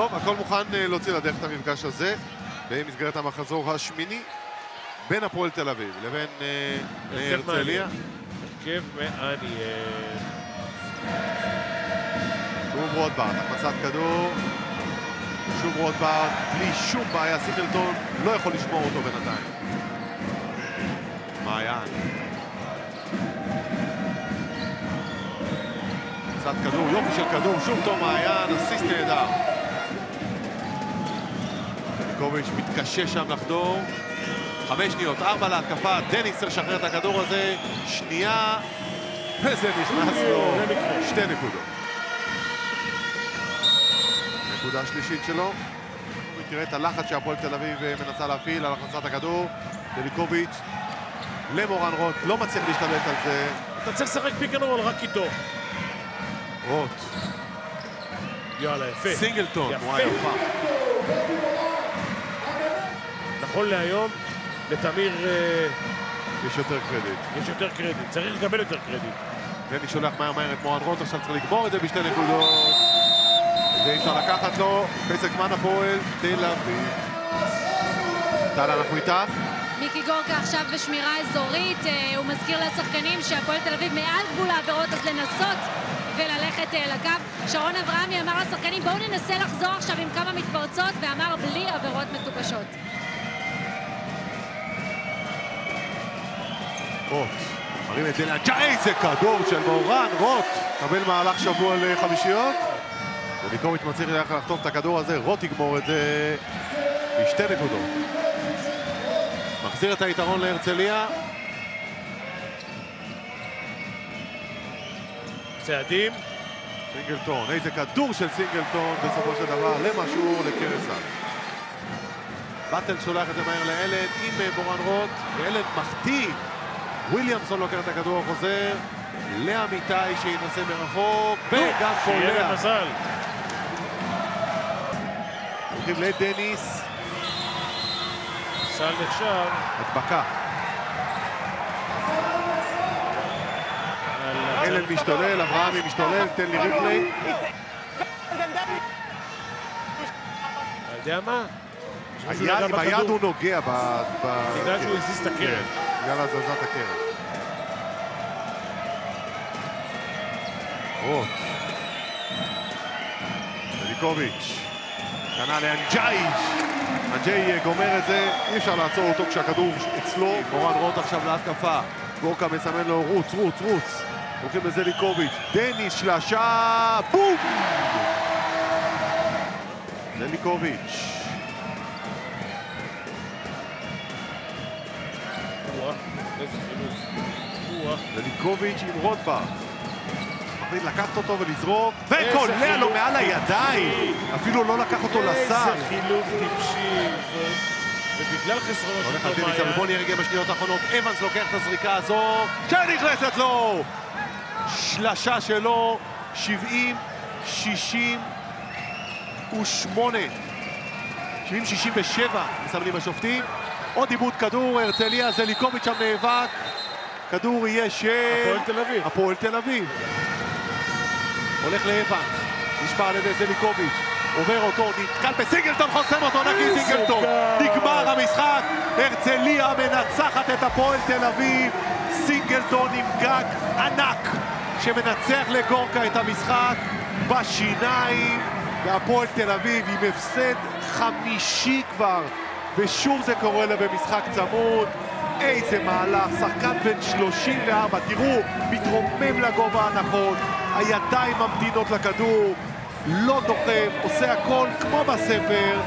טוב, הכל מוכן אה, להוציא לדרך את המפגש הזה במסגרת המחזור השמיני בין הפועל תל אביב לבין אה, הרכב הרצליה. הרכב מעניין. שוב רוטברט, החמצת כדור. שוב רוטברט, בלי שום בעיה, סינגלטון לא יכול לשמור אותו בינתיים. מעיין. קצת כדור, יופי של כדור, שוב תום מעיין, אסיסט נהדר. ניקוביץ' מתקשה שם לחדור. חמש שניות, ארבע להתקפה, דניס צריך לשחרר את הכדור הזה. שנייה, וזה נכנס לו. שתי נקודות. נקודה שלישית שלו. תראה את הלחץ שהפועל תל אביב אה, מנסה להפעיל על הכנסת הכדור. דליקוביץ' למורן רוט, לא מצליח להשתלט על זה. אתה צריך לשחק pick and roll רק איתו. רוט, יאללה, יפה. סינגלטון. וואי יפה. נכון להיום, לתמיר אה, יש יותר קרדיט. יש יותר קרדיט. צריך לקבל יותר קרדיט. דני שולח מהר מהר את מורן רוט, עכשיו צריך לגמור את זה בשתי נקודות. את זה אי אפשר לקחת לו. פסק זמן הפועל, תל אביב. טל, אנחנו איתך. מיקי גורקה עכשיו בשמירה אזורית, אה, הוא מזכיר לשחקנים שהפועל תל אביב מעל גבול העבירות, אז לנסות וללכת אה, לקו. שרון אברהמי אמר לשחקנים, בואו ננסה לחזור עכשיו עם כמה מתפרצות, ואמר בלי עבירות מטופשות. רוט, מרים את זה איזה כדור של מורן, רוט, קבל מהלך שבוע לחמישיות. וליקוביץ' מצליח לחטוף את הכדור הזה, רוט יגמור את זה בשתי נקודות. מחזיר את היתרון להרצליה, צעדים. סינגלטון, איזה כדור של סינגלטון בסופו של דבר למשהו לקרס על. באטל שולח את זה מהר לאלן עם אה, מורן רוט, ואלן מחטיא. וויליאמסון לוקח את הכדור החוזר לאמיתי שינסה מרחוק, וגם שיהיה קולע. במזל. הולכים לדניס, סל נחשב. הדבקה. אלן משתולל, אברהמי משתולל, תן לי ריפלי. אתה יודע מה? היד- עם היד. הוא נוגע. ב- בגלל שהוא הזיז את הקרן. בגלל הזזת הקרן. רוט. מליקוביץ'. קנה לאנג'אי. אנג'אי גומר את זה, אי אפשר לעצור אותו כשהכדור אצלו. מורן רוט עכשיו להתקפה. גורקה מסמן לו רוץ, רוץ, רוץ. הולכים לזליקוביץ'. דניס שלשה, בום! זליקוביץ'. או-אה, איזה חילוף. או-אה. וליקוביץ' עם רוטברט. מחליט לקחת אותו ולזרוק, וקולע לו מעל הידיים! אפילו לא לקח אותו לסל. איזה חילוף טיפשי. ובגלל חסרונו הולך של אבל מעיין, בוא נראה רגע בשניות האחרונות. אבנס לוקח את הזריקה הזו, שנכנסת לו! שלשה שלו, 70, 68. 70, 67, מסמנים השופטים. עוד עיבוד כדור, הרצליה, זליקוביץ' שם נאבק. כדור יהיה של... הפועל תל אביב. הפועל תל אביב. הולך לאבנס, נשמע על ידי זליקוביץ', עובר אותו, נתקל בסינגלטון, חוסם אותו, נקי סינגלטון. גל. נגמר המשחק, הרצליה מנצחת את הפועל תל אביב. סינגלטון עם גג ענק, שמנצח לגורקה את המשחק בשיניים. והפועל תל אביב עם הפסד חמישי כבר, ושוב זה קורה לה במשחק צמוד. איזה מהלך, שחקן בן 34, תראו, מתרומם לגובה הנכון, הידיים ממתינות לכדור, לא דוחף, עושה הכל כמו בספר.